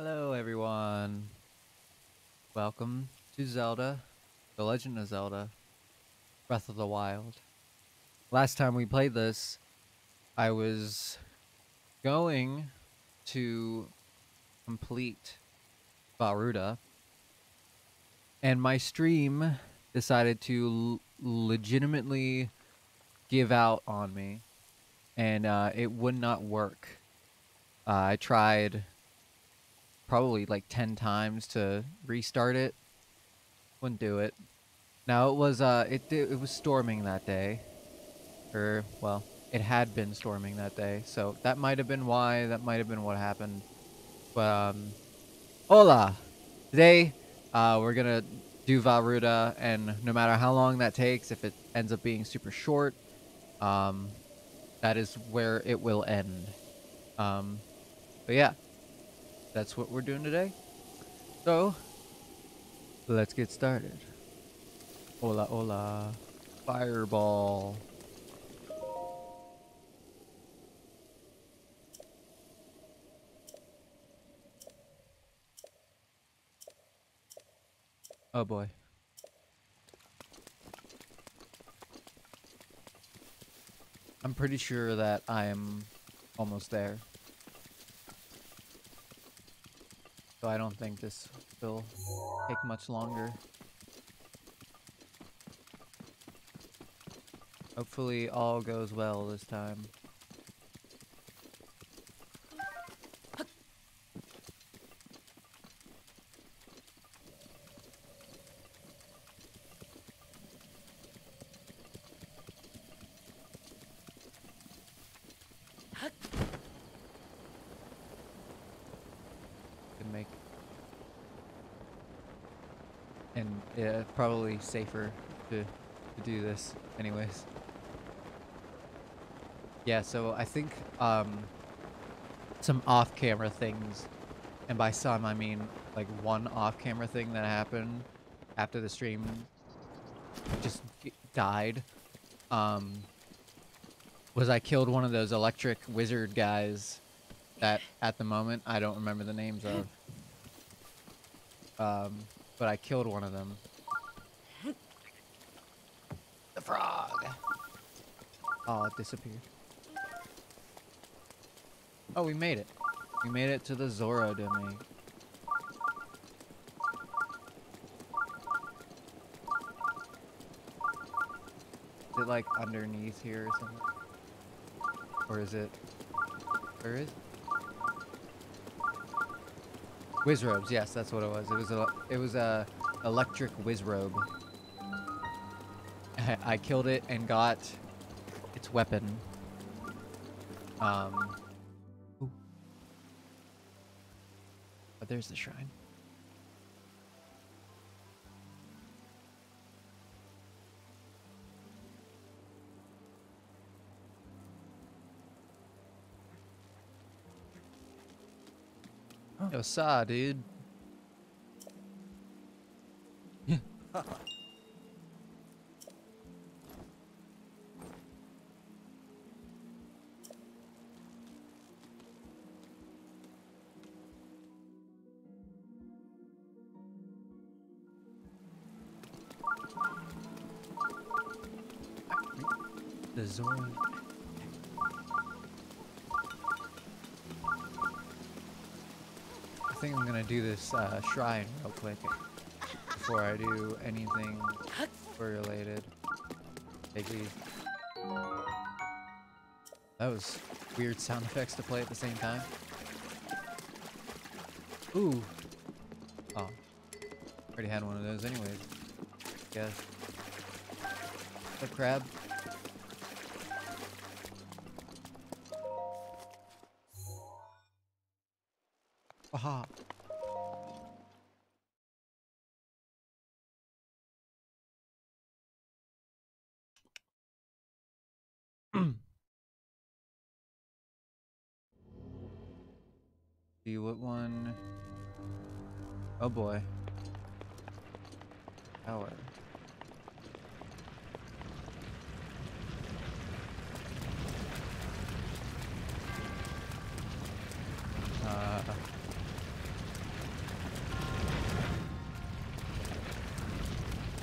Hello, everyone. Welcome to Zelda, The Legend of Zelda, Breath of the Wild. Last time we played this, I was going to complete Vah-Ruta, and my stream decided to legitimately give out on me, and uh, it would not work. Uh, I tried probably like 10 times to restart it. Wouldn't do it. Now it was uh it it was storming that day. Or well, it had been storming that day. So that might have been why, that might have been what happened. But um hola. Today uh we're going to do Vah-Ruta and no matter how long that takes, if it ends up being super short, um that is where it will end. Um but yeah, that's what we're doing today. So, let's get started. Hola, hola. Fireball. Oh boy. I'm pretty sure that I am almost there. So I don't think this will take much longer. Hopefully all goes well this time. Can make and yeah, probably safer to to do this anyways. Yeah, so I think um some off-camera things and by some I mean like one off-camera thing that happened after the stream just died um was I killed one of those electric wizard guys that at the moment I don't remember the names of um but I killed one of them. The frog. Oh, it disappeared. Oh, we made it. We made it to the Zora domain. Is it like underneath here or something? Or is it? Where is? Wizrobes, yes, that's what it was. It was a it was a electric wizrobe. I killed it and got its weapon. Um. But there's the shrine. Yo, saw, dude. The Zora. Gonna do this uh, shrine real quick before I do anything related. Take. That was weird sound effects to play at the same time. Ooh. Oh. Already had one of those anyways. Guess. The crab. Aha. see what one. Oh boy. Tower. Uh,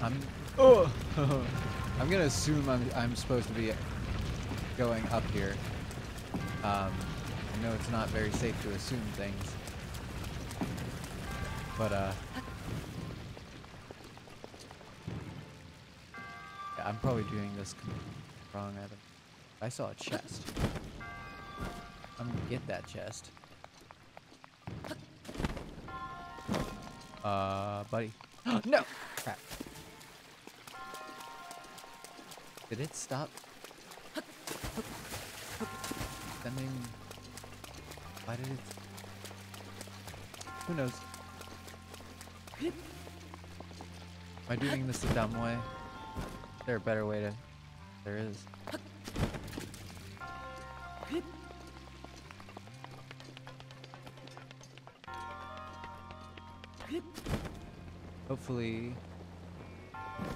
I'm. Oh. I'm gonna assume I'm I'm supposed to be going up here. Um. I know it's not very safe to assume things, but uh. Yeah, I'm probably doing this wrong. Adam. I saw a chest. I'm gonna get that chest. Uh, buddy. no! Crap. Did it stop? Sending... Why did it... Who knows? Am I doing this the dumb way? Is there a better way to... There is. Hopefully,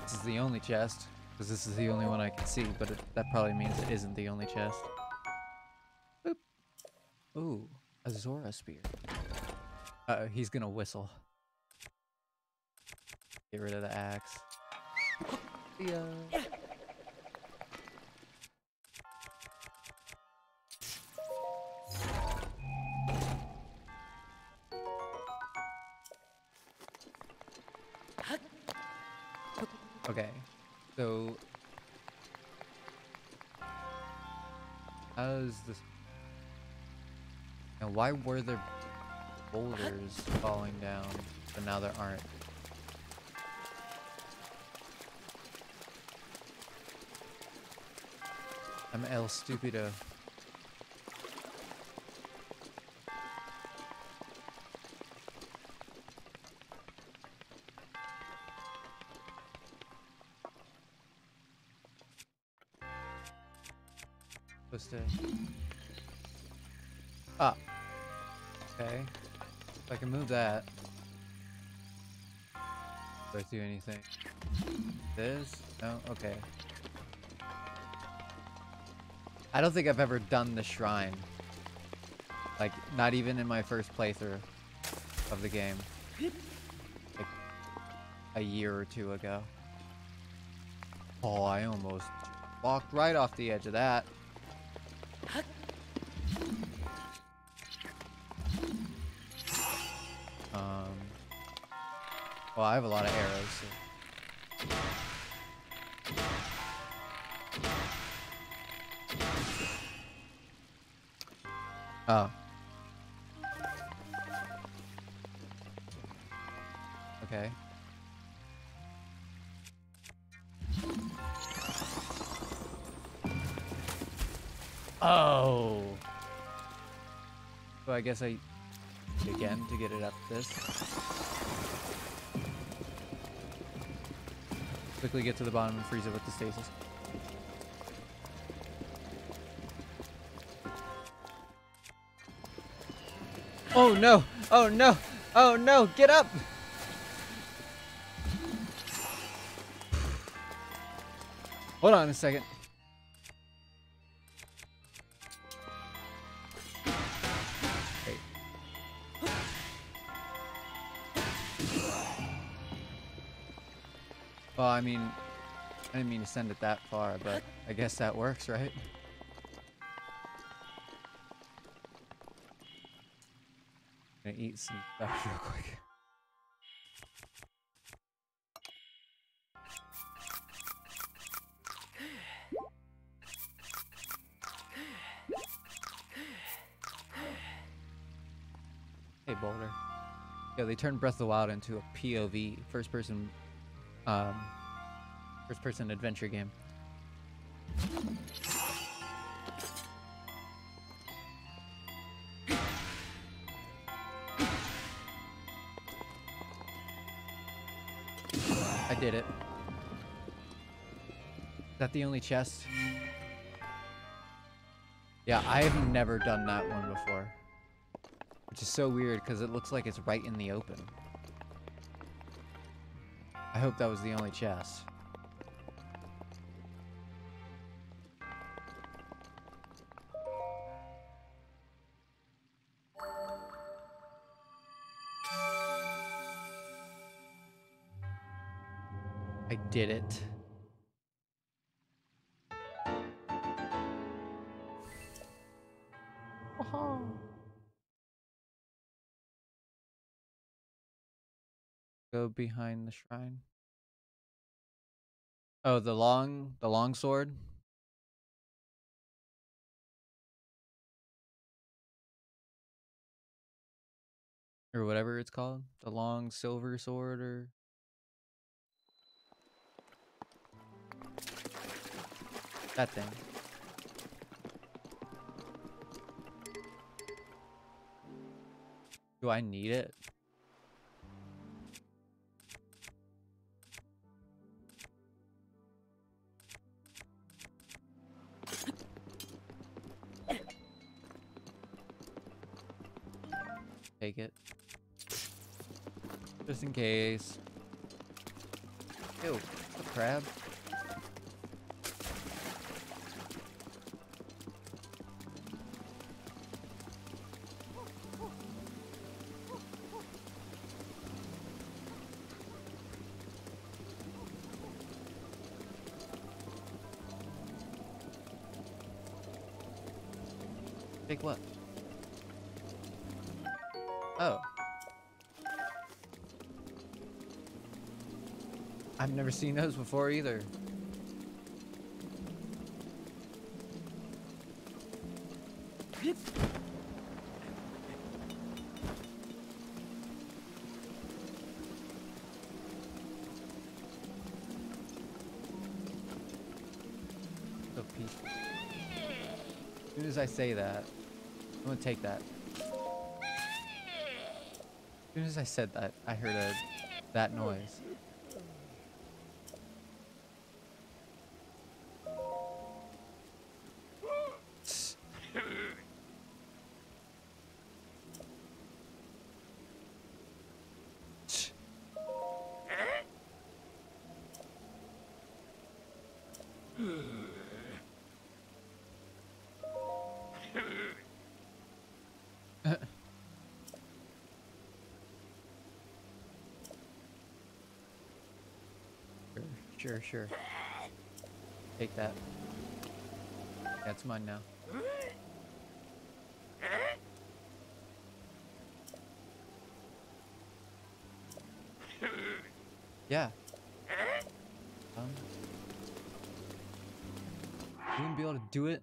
this is the only chest, because this is the only one I can see, but it, that probably means it isn't the only chest. Boop. Ooh, a Zora spear. Uh oh, he's gonna whistle. Get rid of the axe. Yeah. Okay, so how does this? And why were there boulders falling down, but now there aren't? I'm El Stupido. Supposed to... Okay. If I can move that. Do I do anything? This? No? Okay. I don't think I've ever done the shrine. Like, not even in my first playthrough of the game. Like, a year or two ago. Oh, I almost walked right off the edge of that. Um, well, I have a lot of arrows. So. Oh. Okay. Oh. So I guess I again to get it up this. Quickly get to the bottom and freeze it with the stasis. Oh no! Oh no! Oh no! Get up! Hold on a second. I mean, I didn't mean to send it that far, but I guess that works, right? Gonna eat some stuff real quick. Hey Boulder. Yeah, they turned Breath of the Wild into a POV, first person um first person adventure game. I did it. Is that the only chest? Yeah, I have never done that one before. Which is so weird because it looks like it's right in the open. I hope that was the only chest. Did it. Oh. Go behind the shrine. Oh, the long, the long sword. Or whatever it's called. The long silver sword or that thing. Do I need it? Take it. Just in case. Ew, a crab. Take what? Oh. I've never seen those before either. As soon as I say that, I'm gonna take that. As soon as I said that, I heard a that noise. Sure, sure. Take that. That's mine now. Yeah. Um. You wouldn't be able to do it?